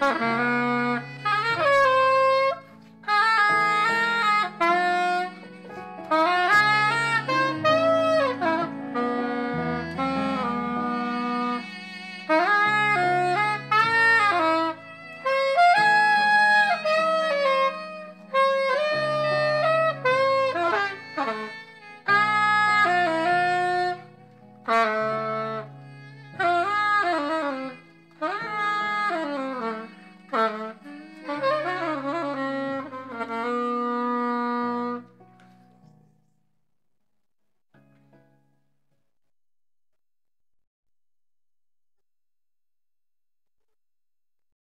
Mm-hmm.